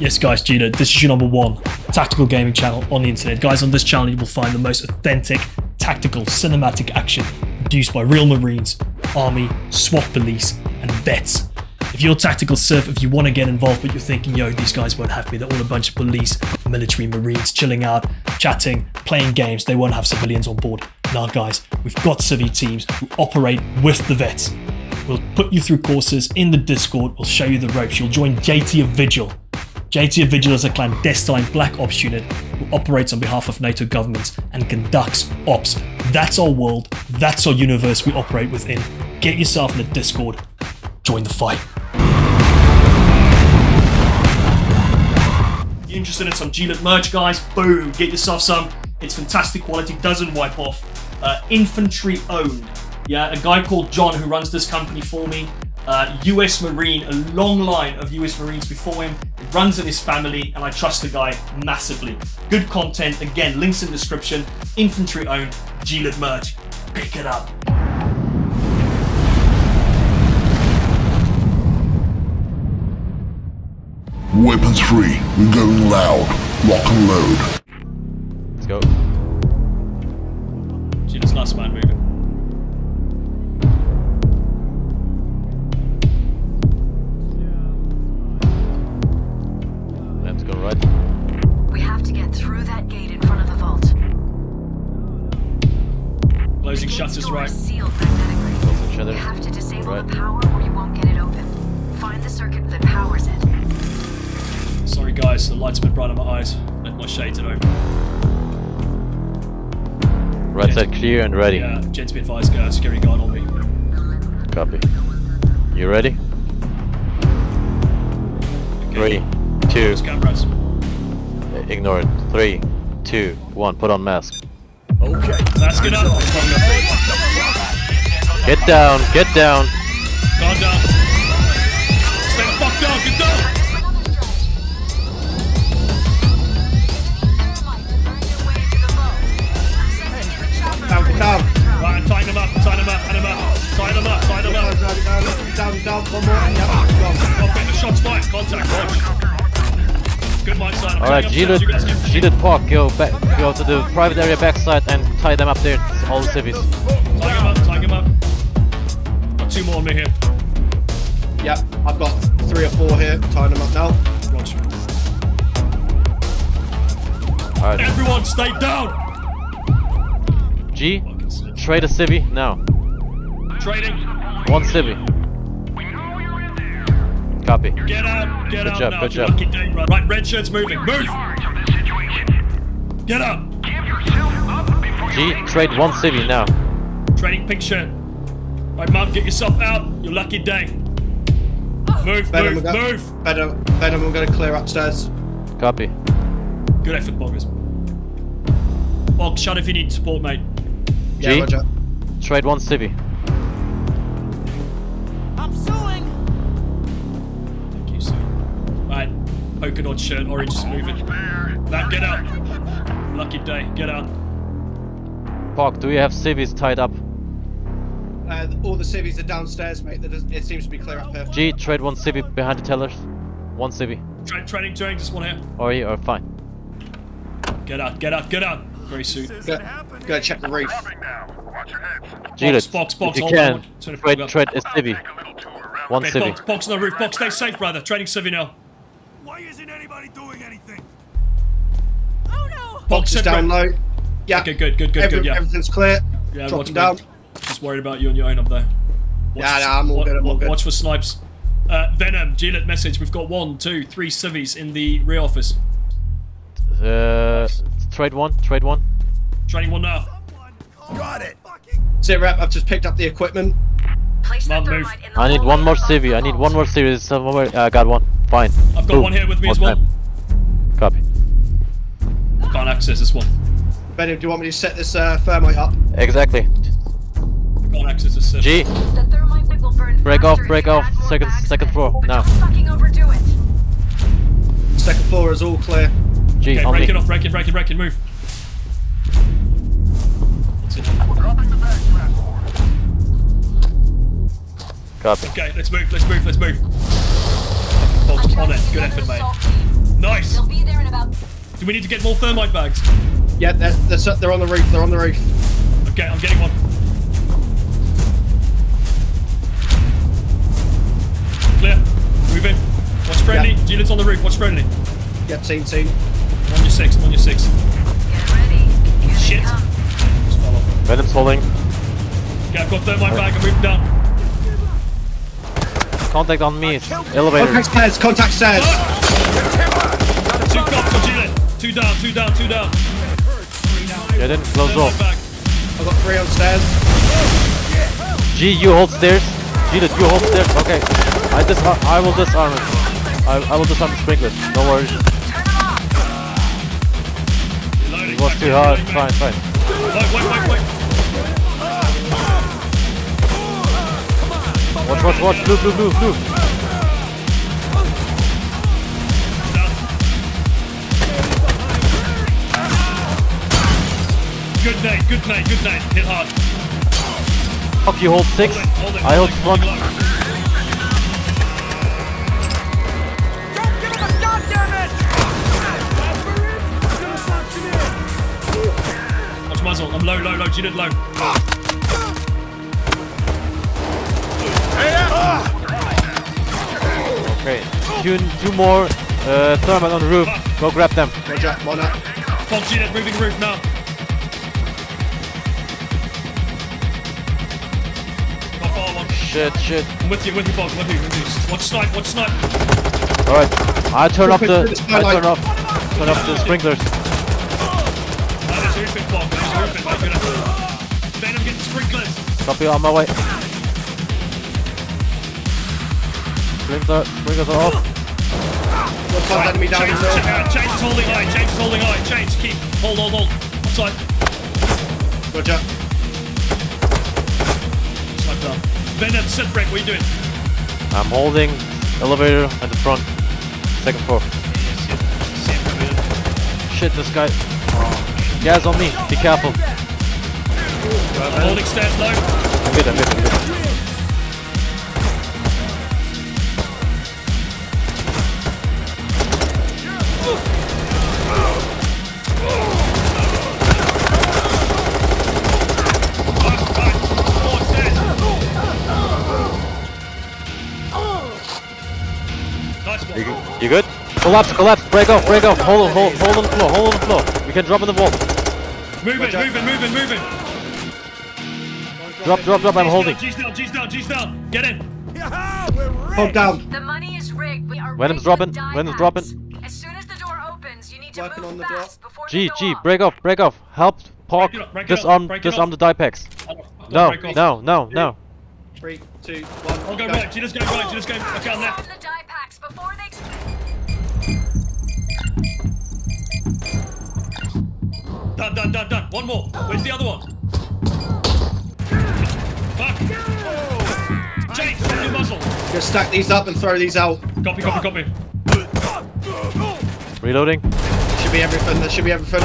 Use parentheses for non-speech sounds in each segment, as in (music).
Yes, guys, Gina, this is your number one tactical gaming channel on the internet. Guys, on this channel, you will find the most authentic, tactical, cinematic action produced by real Marines, Army, SWAT police, and vets. If you're tactical surf, if you want to get involved, but you're thinking, yo, these guys won't have me, they're all a bunch of police, military, Marines chilling out, chatting, playing games, they won't have civilians on board. Now, guys, we've got civvy teams who operate with the vets. We'll put you through courses in the Discord, we'll show you the ropes, you'll join JT of Vigil, JT Vigil is a clandestine black ops unit who operates on behalf of NATO governments and conducts ops. That's our world, that's our universe we operate within. Get yourself in the Discord, join the fight. You interested in some GLID merch, guys? Boom, get yourself some. It's fantastic quality, doesn't wipe off. Uh, infantry owned. Yeah, a guy called John who runs this company for me uh, US Marine, a long line of US Marines before him. It runs in his family, and I trust the guy massively. Good content, again, links in description. Infantry owned, GLID merch. Pick it up. Weapons free. We're going loud. Lock and load. Let's go. GLID's last man moving. Closing The gate shutters door right. is sealed magnetically. Close each other. You have to disable Right. the power or you won't get it open. Find the circuit that powers it. Sorry, guys, the light's been bright on my eyes. Left my shades at home. Right side clear and ready. Yeah, gents be advised, uh, security guard on me. Copy. You ready? Okay. Three, two, Those cameras. ignore it. Three, two, one. Put on mask. Okay, mask it up. Get down, get down. Calm down. Stay the fuck down, get down! Down, get down. Right, tie them up, tie them up, tie them up, tie them up, tie them Down, up. down, down, down, down, one more, and yeah, go. Okay, the shot's fired, contact, watch. Good mic side. I'm All right, turning upstairs, Gilid, you guys get- Gilid Park, go back, go to the private area backside and tie them up there. It's all civvies. Two more on me here. Yep, I've got three or four here, tying them up now. Roger. All right, Everyone, stay down! G, trade a civvy now. Trading. One civvy. Copy. Get out, get Good out job, now. good it's your job. Lucky right. right, red shirt's moving. Move! Get up! G, trade one civvy now. Trading pink shirt. Right, Mum, get yourself out. Your lucky day. Move, Venom, move, we're go- move! Venom, Venom, we're going to clear upstairs. Copy. Good effort, Boggers. Bog, shut if you need support, mate. Yeah, G? Roger. Trade one civvy. I'm suing. Thank you, sir. Right, polka dot shirt, orange is moving. Now, get out. Lucky day, get out. Park, do you have civvies tied up? Uh, all the civvies are downstairs, mate. There It seems to be clear up here. G, trade one civvy behind the tellers. One civvy. Tra- trading turning, just one here. Oh, yeah, oh, fine. Get out, get out, get out. Very soon. Go, go check the reef. Gilid, box, box, if you hold on, can, hold on. Turn trade, trade a civvy. One Okay, civvy. box, box on the roof. Box, stay safe, brother. Trading civvy now. Why isn't anybody doing anything? Box, Is down low. Yeah. Okay, good, good, good, Every- good, yeah. Everything's clear. Yeah, Drop watch them me. Down. Just worried about you on your own up there. Watch Yeah, for- nah, I'm all good, I'm all good. Watch for snipes. Uh, Venom, Gillett message. We've got one, two, three civvies in the rear office. Uh, trade one, trade one. Trading one now. Got it. Sit rep, I've just picked up the equipment. Place Mom, move. the I need one more above civvy. I need one more civvy. Somewhere. I got one. Fine. I've got Boom. one here with me as well. time. Copy. Can't access this one. Venom, do you want me to set this uh, thermite up? Exactly. G, The thermite will burn Break off, break off. Second- second floor, now. don't fucking overdo it. Second floor is all clear. G, Okay, on break me. it off, break it, break it, break it, move. That's. Copy. Okay, let's move, let's move, let's move. Box on it. Good effort, mate. Nice. They'll be there in about. Do we need to get more thermite bags? Yeah, they're, they're, they're on the roof. They're on the roof. Okay, I'm getting one. Clear. Move in. Watch friendly. Yeah. Units on the roof. Watch friendly. Yep, seen, seen. I'm on your six. I'm on your six. Get ready. Here Shit. come. Just fell off. Venom's holding. Okay, I've got thermite bag. I'm moving down. Contact on me. Elevator. Contact stairs. Contact stairs. Two cops on Gillett. Two down. Two down. Two down. Get in. Close door. Thermite bag. I've got three on stairs. G, you hold stairs. G, that you hold stairs. Okay. I dis I will disarm it. I, I will disarm the sprinklers. No worries. It was too hard. Fine, fine. Wait, wait, wait, wait. Watch, watch, watch. Blue, blue, blue, blue. Good night, good night, good night. Hit hard. Fuck, you hold six. Hold it, hold it. I hold hold front. Muzzle. I'm low, low, low. Unit low. Okay. Two, two more uh, thermite on the roof. Go grab them. Roger. One up. Fox unit moving roof now. Not far. Shit, shit. I'm with you, with you, Fox. With you, with you. Watch snipe, watch snipe. Alright. I turn off the. I turn off. Turn off the sprinklers. That is roofing, Fox. That is roofing. Like, good. Venom getting sprinklers. Copy on my way. Sprinkler, sprinklers are off. One times enemy down Change, as well. change, change uh, is holding high, change is holding high, change, keep, hold, hold, hold. Offside. Roger. Snipe down. Venom, set break, what are you doing? I'm holding elevator at the front. Second floor. Shit, this guy. Oh. Gas on me. Be careful. I'm holding stairs low. I'm good, I'm good, I'm good. Right, right. Forward stairs. Nice one. You good? Collapse, collapse, break off, break off. Hold on, hold, hold on the floor, hold on the floor. We can drop in the wall. Moving, Roger. moving, moving, moving. Drop, drop, drop, I'm holding. Down, G's down, G's down, G's down. Get in. Yeah, we're Hold down. The money is rigged. We are Venom's rigged dropping, with die Venom's dropping. As soon as the door opens, you need to Working move on the fast before G, they go G, off. break off, break off. Help, Park, Break it up, break it disarm, up, break it disarm the dye packs. I'll- I'll No, no, no, no. Three, two, one. I'll go right, Gina's going right, Gina's going, okay, I'm Disarm left. the dye packs before they. Done, done, done, done. One more. Where's the other one? Fuck. James, send your muzzle. Gonna stack these up and throw these out. Copy, copy, copy. Reloading. Should be everything. There should be everything.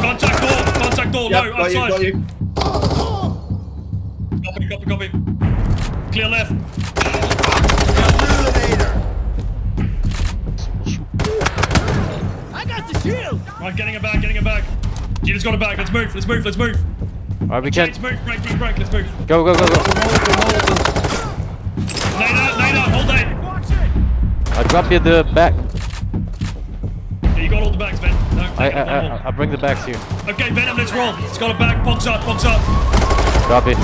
Contact door, contact door, Yep, low, got you, got you. Copy, copy, copy. Clear left. I got the shield. Right, getting it back, getting it back. Gina's got it back. Let's move, let's move, let's move. Alright, we can. James, move, break, break, break, let's move. Go, go, go, go. Lay down, lay down, hold aim. Watch it. I drop you the back. Yeah, you got all the bags, Ben. No, I, take I, it up, one I, more. I bring the bags here. Okay, Venom, let's roll. It's got a bag. Box up, box up. Drop it.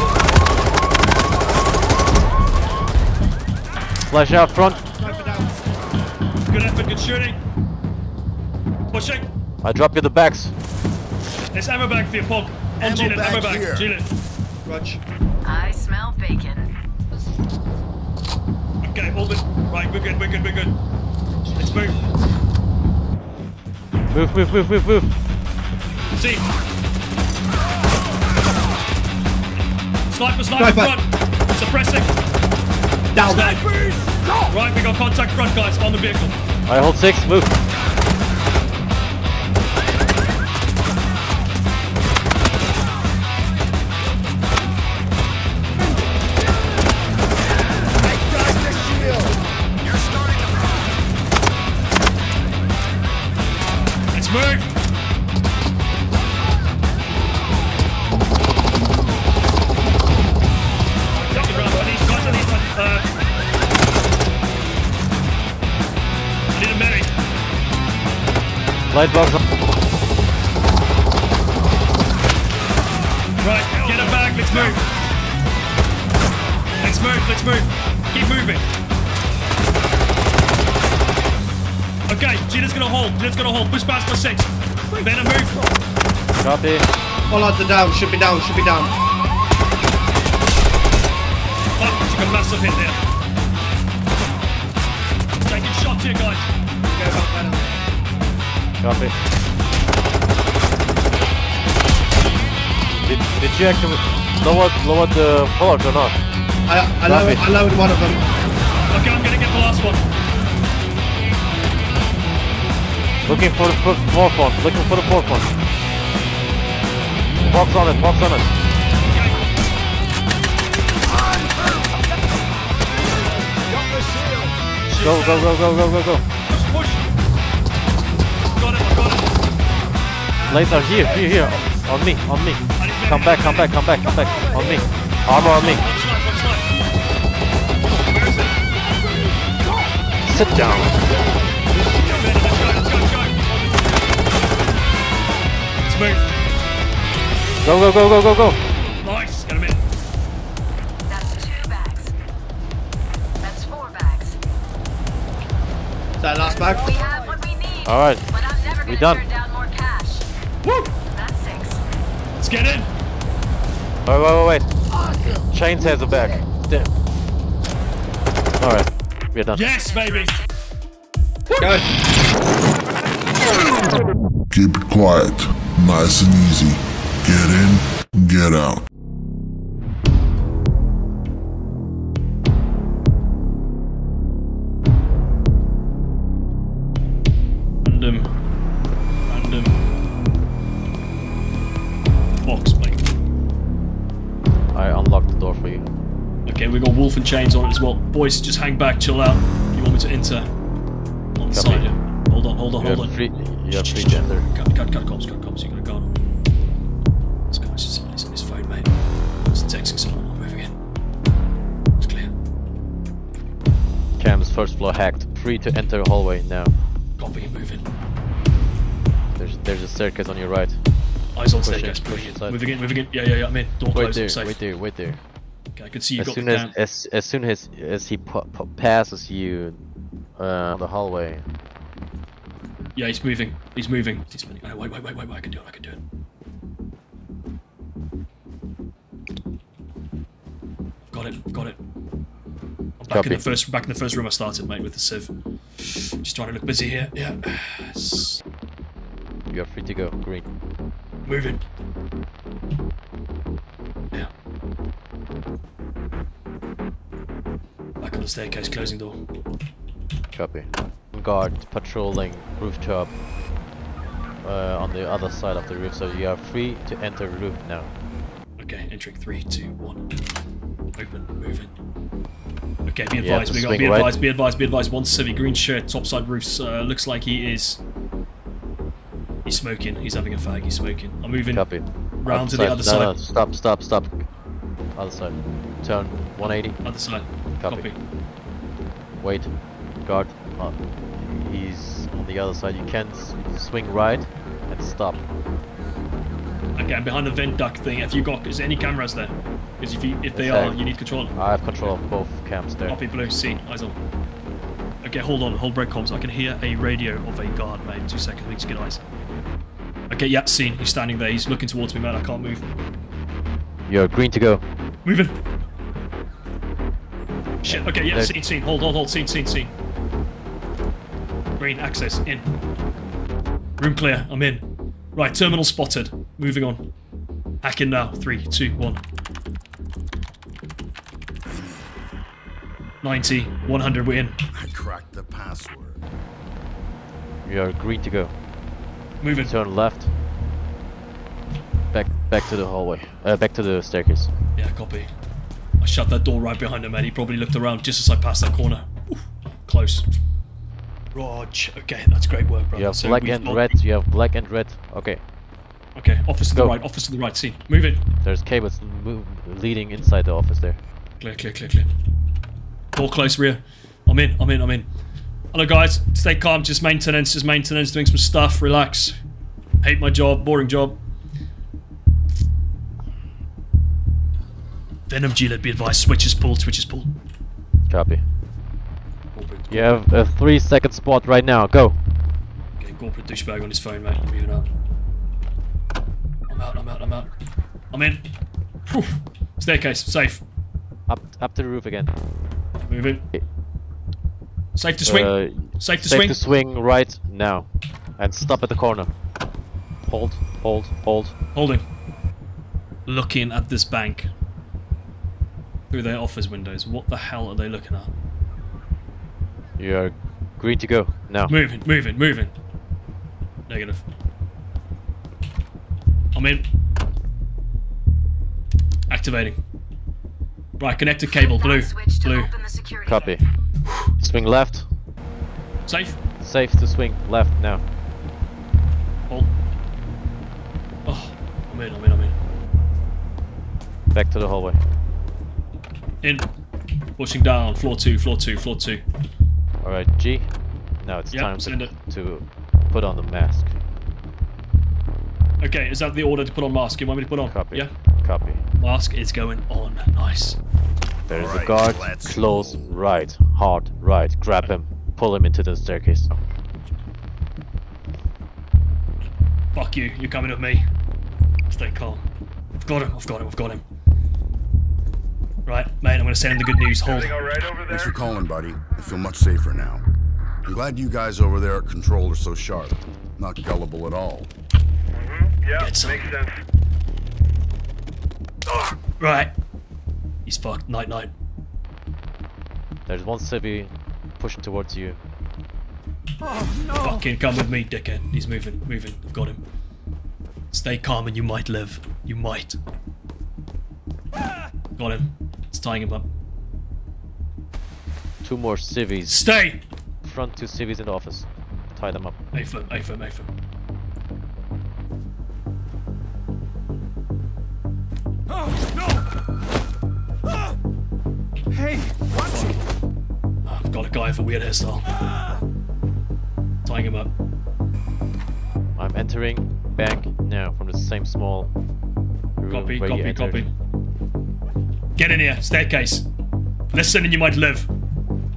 Flash out front. Good effort, good shooting. Pushing. I drop you the bags. There's ammo bag for your pog. On Ammo Gina, ammo bag bag. here. Gina. Rudge. I smell bacon. Okay, hold it. Right, we're good, we're good, we're good. Let's move. Move, move, move, move, move. See. Sniper, sniper, Sniper. front. Suppressing. Down. Snipe. Right, we got contact front, guys, on the vehicle. I hold six. Move. Light box. Right, get her back. Let's move. Let's move. Let's move. Keep moving. Okay, Gina's gonna hold. Gina's gonna hold. Push past for six. Then a move. Copy. All odds are down. Should be down. Should be down. Oh, took a massive hit there. Taking shots here, guys. Go back better. Copy. Did, did you actually lower, lower the bollard or not? I, I, lowered, I lowered one of them. Okay, I'm gonna get the last one. Looking for the fo- fourth one. Looking for the fourth one. Box on it. Box on it. Go, go, go, go, go, go, go. It. Lights are here, here, here. On me, on me. Come back, come back, come back, come back. On me. Armor on me. One slide, one slide. Where is it? Sit down. Go, let's go, go, go. Move. Go, go, go, go, go, go. Nice, get him in. That's two bags. That's four bags. Is that last bag? We have what we need. Let's get in. Wait, wait, wait, wait. Chains has a bag. Damn. All right, we're done. Yes, baby. Go. Keep it quiet. Nice and easy. Get in, get out. Chains on it as well. Boys, just hang back, chill out. You want me to enter on side? yeah? Hold on, hold on, You hold on. free, you have free gender. Cut, cut, cut comms, cut comms. You got a gun. This guy's just he's on his phone, mate. He's texting someone. I'm moving in. It's clear. Cam's first floor hacked. Free to enter hallway now. Copy, moving. There's there's a staircase on your right. Eyes on Push staircase. push inside. moving in, moving in. Yeah, yeah, yeah. I'm in. Door Wait closed. there, safe. wait there, wait there. I can see you As got soon as down. as as soon as as he passes you uh, the hallway, Yeah, he's moving. He's moving. He's moving. Oh, wait, wait, wait, wait, wait. I can do it. I can do it. Got it. Got it. I'm back Copy. in the first back in the first room I started, mate, with the sieve. Just trying to look busy here. Yeah. S- you are free to go. Green. Moving. The staircase, closing door. Copy. Guard patrolling rooftop uh, on the other side of the roof, so you are free to enter roof now. Okay, entering three, two, one. Open, moving. Okay, be Yeah, advised, we got be right. advised, be advised, be advised. One civvy green shirt, topside roofs. Uh, looks like he is. He's smoking. He's having a fag. He's smoking. I'm moving Copy. round to the other no, side. No, stop, stop, stop. Other side. Turn 180. Other side. Copy. Copy. Wait. Guard. Uh, he's on the other side. You can swing right and stop. Okay, I'm behind the vent duct thing. Have you got? Is there any cameras there? Because if you, if they are, you need control. I have control of both camps there. Copy blue. See, Eyes on. Okay, hold on. Hold break comms. I can hear a radio of a guard, mate. Two seconds. Me just get eyes. Okay, yeah, seen. He's standing there. He's looking towards me, man. I can't move. You're green to go. Moving. Shit. Okay, yeah, There- seen, seen. Hold, hold, hold. Seen, seen, seen. Green access in. Room clear. I'm in. Right, terminal spotted. Moving on. Hack in now. Three, two, one. 90, 100, we're in. I cracked the password. You're green to go. Moving. Turn left. Back, back to the hallway. Uh, back to the staircase. Yeah, copy. I shut that door right behind him, man. He probably looked around just as I passed that corner. Oof, close. Rog. Okay, that's great work, bro. You have black and red. You have black and red. Okay. Okay, office to the right, office to the right. See, move in. There's cables move, leading inside the office there. Clear, clear, clear, clear. Door close, rear. I'm in, I'm in, I'm in. Hello guys, stay calm, just maintenance, just maintenance, doing some stuff, relax. Hate my job, boring job. Venom Gillette, be advised, switches pulled, switches pulled. Copy. You have a three second spot right now. Go. Okay, corporate douchebag on his phone, mate. I'm moving out. I'm out, I'm out, I'm out. I'm in. Whew. Staircase, safe. Up up to the roof again. Moving. Okay. Safe to swing. Uh, safe to safe swing. to swing right now. And stop at the corner. Hold, hold, hold. Holding. Looking at this bank. Through their office windows. What the hell are they looking at? You're green to go. Now. Moving, moving, moving. Negative. I'm in. Activating. Right, connected cable, blue, switch to blue. open the security Copy. bay. Swing left. Safe. Safe to swing left now. Hold. Oh, I'm in, I'm in, I'm in. Back to the hallway. In. Pushing down, floor two, floor two, floor two. Alright, G. Now it's Yep, time to, it. to put on the mask. Okay, is that the order to put on mask? You want me to put on? Copy. Yeah. Copy. Mask is going on. Nice. There is a Alright, guard. Close go. right. Hard right. Grab him. Pull him into the staircase. Fuck you. You're coming with me. Stay calm. I've got him. I've got him. I've got him. Right, mate. I'm gonna send him the good news. Hold. Thanks for calling, buddy. I feel much safer now. I'm glad you guys over there at Control are so sharp. Not gullible at all. Mm-hmm. Yeah, Get some. makes sense. Right. He's fucked. Night, night. There's one civvy pushing towards you. Oh, Fucking come with me, dickhead. He's moving, moving. I've got him. Stay calm and you might live. You might. Got him. It's tying him up. Two more civvies. Stay! Front two civvies in the office. Tie them up. A firm, A firm, A firm. Hey, watch it. I've got a guy with a weird hairstyle. Tying him up. I'm entering bank now from the same small room Copy, where you copy, entered. copy. Get in here, staircase. Listen and you might live.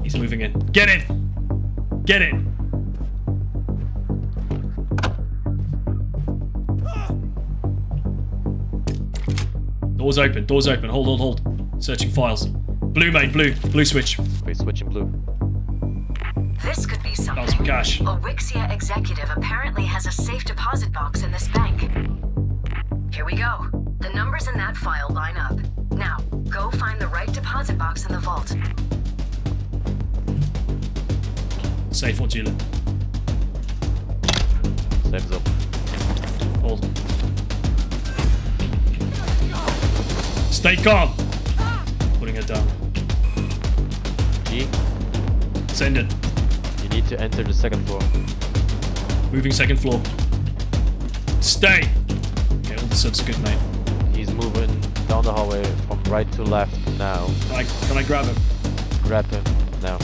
He's moving in. Get in! Get in! Doors open, doors open. Hold, hold, hold. Searching files. Blue mate, blue. Blue switch. We're switching blue. This could be something. Found some cash. A Wixia executive apparently has a safe deposit box in this bank. Here we go. The numbers in that file line up. Now, go find the right deposit box in the vault. Safe one, Julian. Safe is open. Hold. Stay calm. Putting it down. G, Send it. you need to enter the second floor. Moving second floor. Stay. Okay, all the subs good, mate. He's moving down the hallway from right to left now. Can I, can I grab him? Grab him now.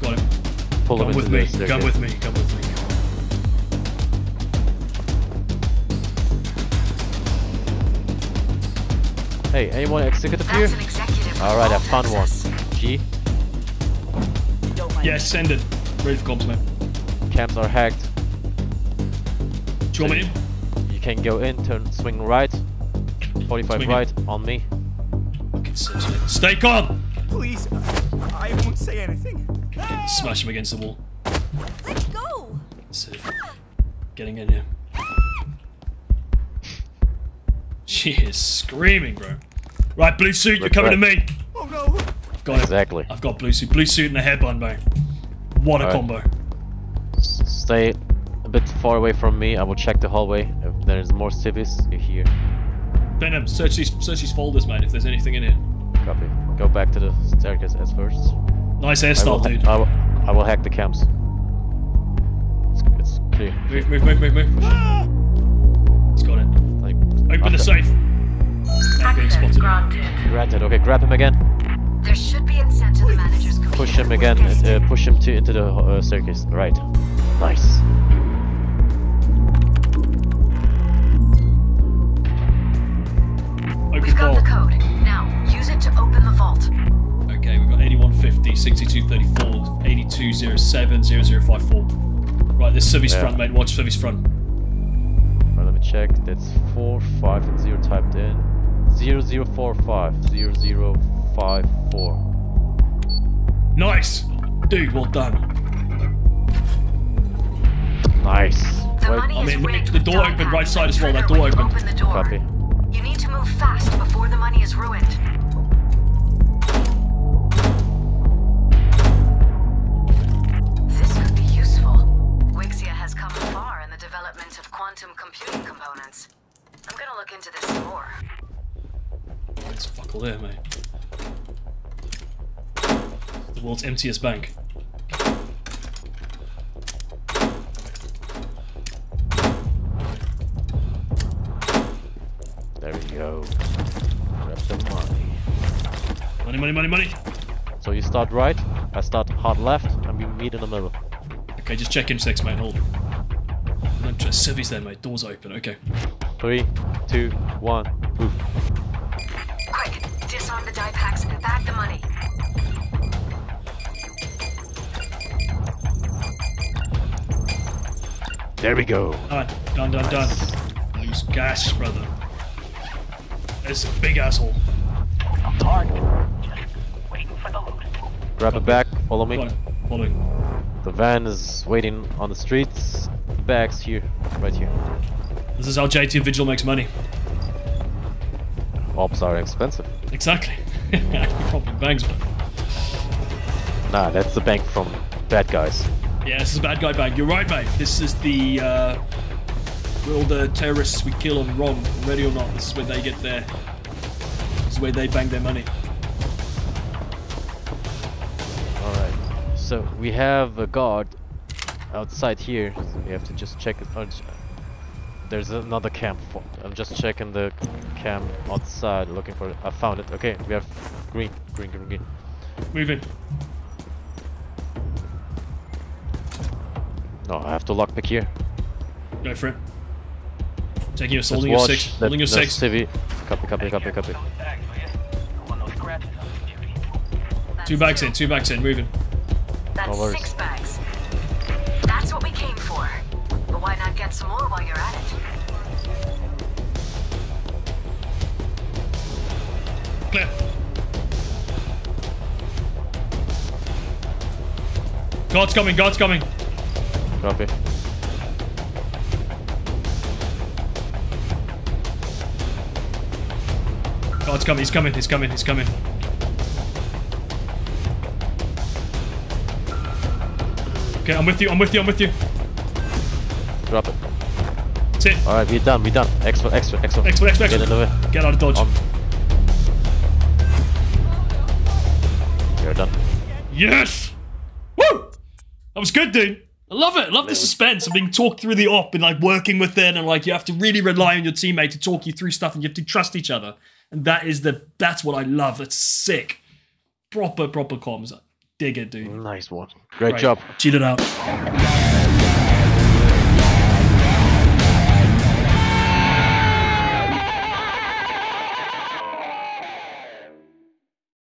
Got him. Pull Come into with me. staircase. Come with me. Come with me. Hey, anyone executive here? That's an executive. All right, I found one. access. G, Yes, send it. Ready for comms, mate. cams are hacked. Do you want me in? You can go in, turn, swing right. 45 Swing right on me. Fucking subs, mate. Stay calm. Please, I won't say anything. Smash him against the wall. Let's go! Safe. Getting in here. She is screaming, bro. Right, blue suit, you're coming to me. Oh no! Got it. Exactly. I've got blue suit. Blue suit and a hairband, bro. What a Alright. combo. S- Stay a bit far away from me. I will check the hallway. If there's more civis here. Venom, search these, search these folders, man, if there's anything in it. Copy. Go back to the staircase as first. Nice I hairstyle, will, ha- dude. I will, I will hack the cams. It's, it's clear. Move, move, move, move, move. He's got it. Like, Open the safe. Not being Access spotted. granted. Granted. Okay, grab him again. There should be incentives to the manager's. Push him again. Uh, push him to into the uh, staircase. Right. Nice. 6234, 8207, 0054. Right, this service Yeah. front, mate. Watch Civi's front. Alright, let me check. That's 4, 5, and 0 typed in. 0045. 0054. Nice! Dude, well done. Nice. The Wait, money I mean, rigged the door die opened right side as well, that door opened. Open the door. Copy. You need to move fast before the money is ruined. Quantum computing components. I'm gonna look into this some more. It's fuck all there, mate. The world's emptiest bank. There we go. Grab the money. Money, money, money, money. So you start right, I start hard left, and we meet in the middle. Okay, just check in six, mate. Hold. No, just Civi's there, mate. Doors open. Okay. Three, two, one, move. Quick, disarm the dye packs and bag the money. There we go. Done, done, done, done. Lose gas, brother. There's a big asshole. I'm hard. Grab it back. follow me. Following. The van is waiting on the streets. Bag's here, right here. This is how JT Vigil makes money. Ops are expensive. Exactly. (laughs) Probably bangs, man. Nah, that's the bank from bad guys. Yeah, this is a bad guy bank. You're right, mate. This is the uh, where all the terrorists we kill on wrong, ready or not. This is where they get their. This is where they bang their money. Alright. So we have a guard outside here. So we have to just check it. Oh, out. There's another camp. For, I'm just checking the camp outside, looking for it. I found it. Okay, we have green, green, green, green. Move in. No, I have to lockpick here. Go for it. Taking your Let's holding your six. that- Holding your six. Civi. Copy, copy, copy, copy. Two bags in. Two bags in. Moving. That's No six bags. Some more while you're at it? Clear. God's coming. God's coming. Copy. God's coming. He's coming. He's coming. He's coming. Okay, I'm with you. I'm with you. I'm with you. Drop it. That's it. Alright, we're done, we're done. Extra, extra, extra. Extra, extra, Get in the way. extra. Get out of dodge. On. You're done. Yes! Woo! That was good, dude. I love it. I love the suspense of being talked through the op and like working with it and like you have to really rely on your teammate to talk you through stuff and you have to trust each other. And that is the that's what I love. That's sick. Proper, proper comms. Dig it, dude. Nice one. Great Right. job. Cheat it out.